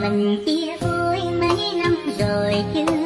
mình chia vui mấy năm rồi chưa